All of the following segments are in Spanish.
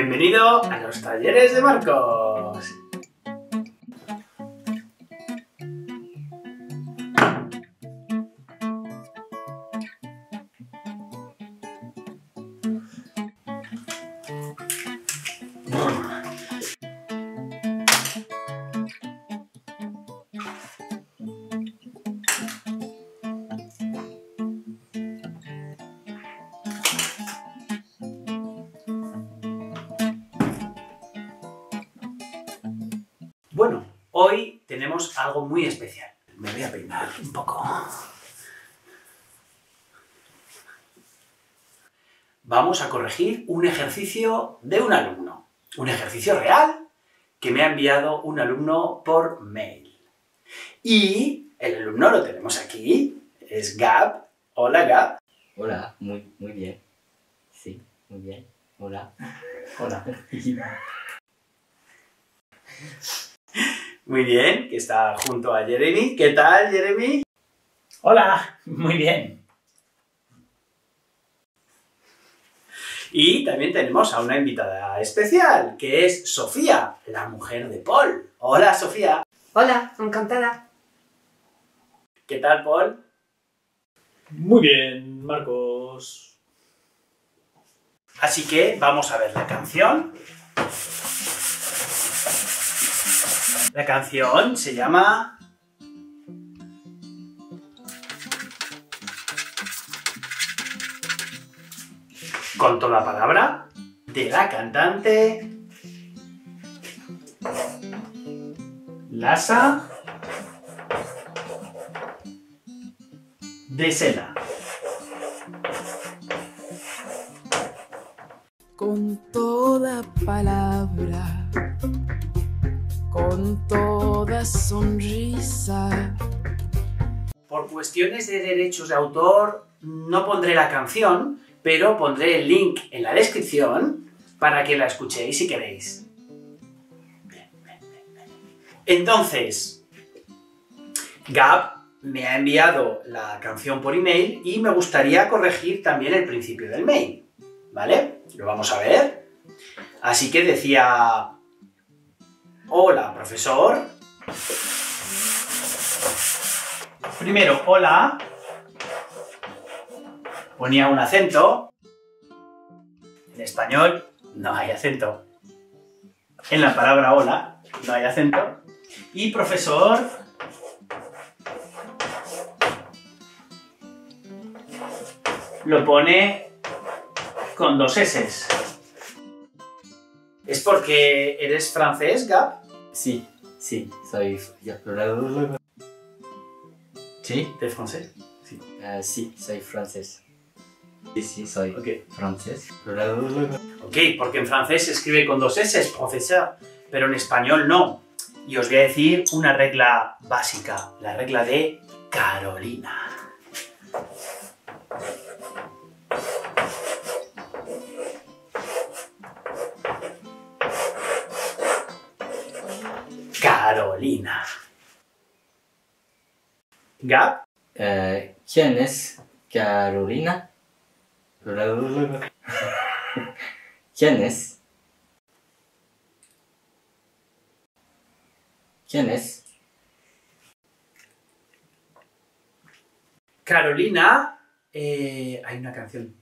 Bienvenido a los talleres de Marcos. Algo muy especial. Me voy a peinar un poco. Vamos a corregir un ejercicio de un alumno. Un ejercicio real que me ha enviado un alumno por mail. Y el alumno lo tenemos aquí. Es Gab. Hola Gab. Hola, muy, muy bien. Sí, muy bien. Hola. Hola. Muy bien, que está junto a Jeremy. ¿Qué tal, Jeremy? Hola, muy bien. Y también tenemos a una invitada especial, que es Sofía, la mujer de Paul. Hola, Sofía. Hola, encantada. ¿Qué tal, Paul? Muy bien, Marcos. Así que vamos a ver la canción. La canción se llama... Con toda palabra de la cantante Lasa de Sela. con toda palabra, con toda sonrisa. Por cuestiones de derechos de autor no pondré la canción, pero pondré el link en la descripción para que la escuchéis si queréis. Entonces, Gab me ha enviado la canción por email y me gustaría corregir también el principio del mail. ¿Vale? Lo vamos a ver. Así que decía... Hola, profesor. Primero, hola. Ponía un acento. En español no hay acento. En la palabra hola no hay acento. Y profesor. Lo pone con dos S. ¿Es porque eres francés, Gab? Sí, sí, soy. yo- Sí. ¿Eres francés? Eh, sí, soy francés. Sí, sí, soy Ok. francés. Ok, porque en francés se escribe con dos S, profesor, pero en español no. Y os voy a decir una regla básica, la regla de Carolina. Carolina. Gab, Eh, ¿Quién es Carolina? ¿Quién es? ¿Quién es? Carolina, eh, hay una canción.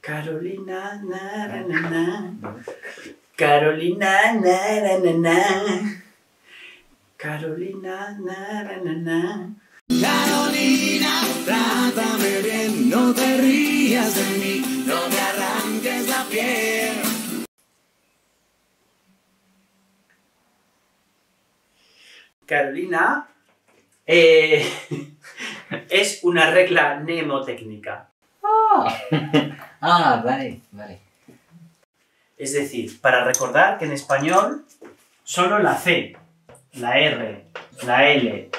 Carolina, na, na, na, na. Carolina, na, na, na, na. Carolina, na, na, na, na. Carolina, trátame bien, no te rías de mí, no me arranques la piel. Carolina eh, es una regla mnemotécnica. Ah, vale, vale. Es decir, para recordar que en español solo la C, la R, la L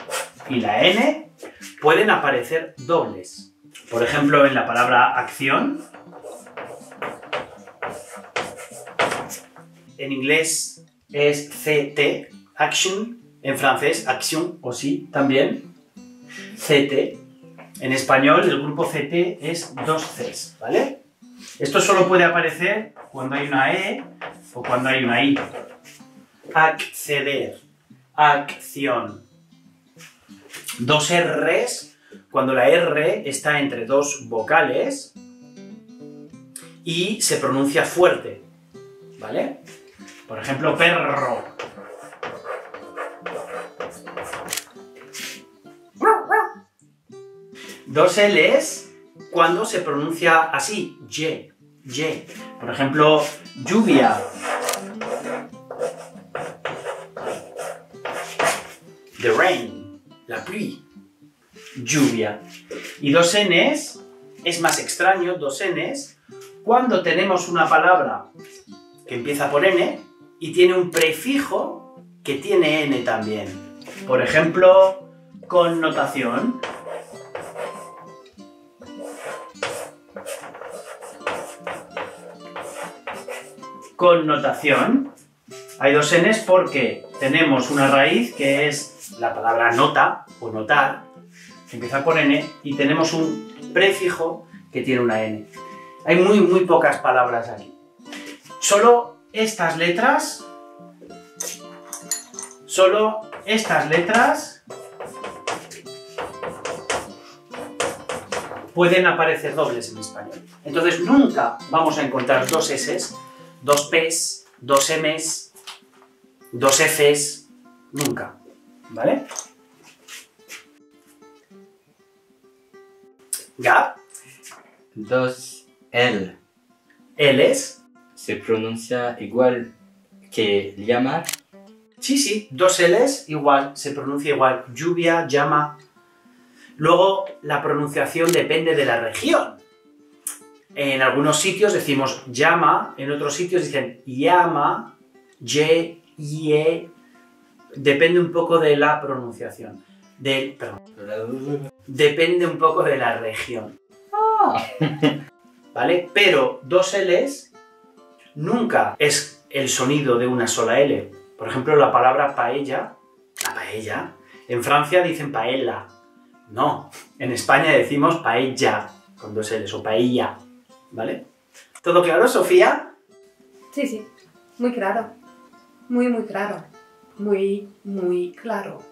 y la N pueden aparecer dobles. Por ejemplo, en la palabra acción, en inglés es CT, action, en francés action o sí también, CT. En español el grupo CT es dos Cs, ¿vale? Esto solo puede aparecer cuando hay una E o cuando hay una I. Acceder, acción. Dos Rs cuando la R está entre dos vocales y se pronuncia fuerte, ¿vale? Por ejemplo, perro. Dos Ls cuando se pronuncia así, Y, Y. Por ejemplo, lluvia. The rain, la pluie. Lluvia. Y dos Ns es más extraño, dos Ns, cuando tenemos una palabra que empieza por N y tiene un prefijo que tiene N también. Por ejemplo, connotación. Connotación. Hay dos Ns porque tenemos una raíz que es la palabra nota o notar, que empieza por N, y tenemos un prefijo que tiene una N. Hay muy, muy pocas palabras aquí. Solo estas letras, solo estas letras pueden aparecer dobles en español. Entonces nunca vamos a encontrar dos S, dos Ps, dos Ms, dos Fs, nunca. ¿Vale? Gap, Dos L. Ls, Se pronuncia igual que llamar. Sí, sí, dos L's igual, se pronuncia igual. Lluvia, llama. Luego, la pronunciación depende de la región. En algunos sitios decimos llama, en otros sitios dicen llama, y, ye. Depende un poco de la pronunciación. Del, perdón, depende un poco de la región. ¿Vale? Pero dos L's nunca es el sonido de una sola L. Por ejemplo, la palabra paella, la paella, en Francia dicen paella. No, en España decimos paella, con dos L's, o paella. ¿Vale? ¿Todo claro, Sofía? Sí, sí, muy claro. Muy, muy claro. Muy, muy claro.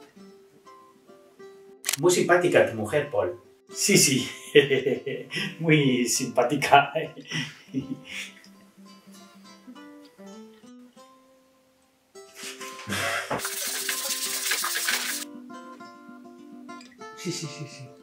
Muy simpática tu mujer, Paul. Sí, sí. Muy simpática. Sí, sí, sí, sí.